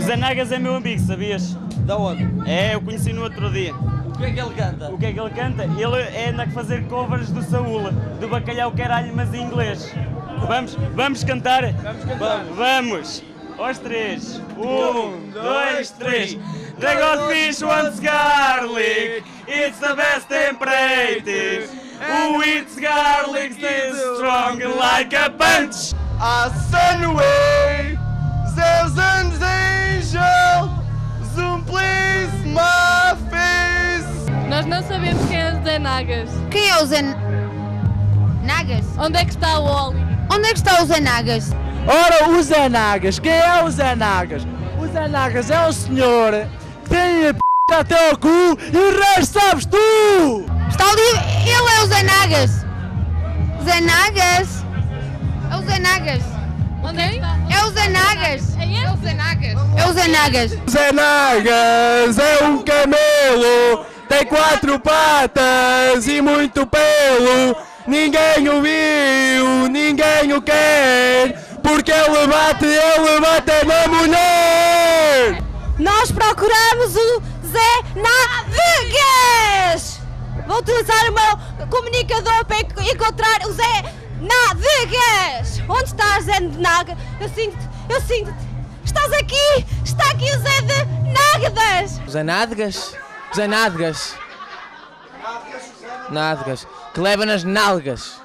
Zé Nagas é meu amigo, sabias? Da onde? É, eu conheci no outro dia. O que é que ele canta? O que é que ele canta? Ele é anda a fazer covers do Saúl, do Bacalhau Caralho, mas em inglês. Vamos, vamos cantar? Vamos cantar. Vamos! Aos três. Um, dois, três. The goldfish wants garlic. It's the best temperature. Who eats garlic stays strong like a punch. A Sunway, não sabemos quem é o Zé Nagas. Quem é o Zé Nagas? Onde é que está o Oli? Onde é que está o Zé Nagas? Ora, o Zé Nagas, quem é o Zé Nagas? O Zé Nagas é um senhor que tem a p até ao cu e o resto sabes tu! Está ali, ele é o Zé Nagas. Zé Nagas? É o Zé Nagas. Onde é? É o Zé Nagas. É? É o Zé Nagas. É o Zé Nagas. Zé Nagas é um camelo, tem quatro patas e muito pelo. Ninguém o viu, ninguém o quer, porque ele bate, ele bate na mulher! Nós procuramos o Zé Navegas! Vou utilizar o meu comunicador para enc- encontrar o Zé Navegas! Onde está Zé Nagas? Eu sinto-te, eu sinto-te. Estás aqui! Está aqui o Zé de Nágadas! Zé Nádegas? Zé Nádegas. Nádegas. Que leva nas nalgas.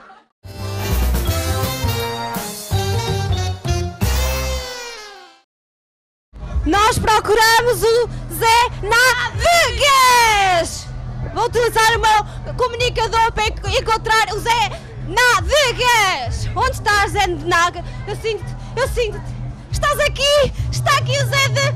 Nós procuramos o Zé Navegas! Vou utilizar o meu comunicador para enc- encontrar o Zé Navegas! Onde está Zé Nagas? Eu sinto-te, eu sinto-te. Estás aqui! Está aqui o Zé de!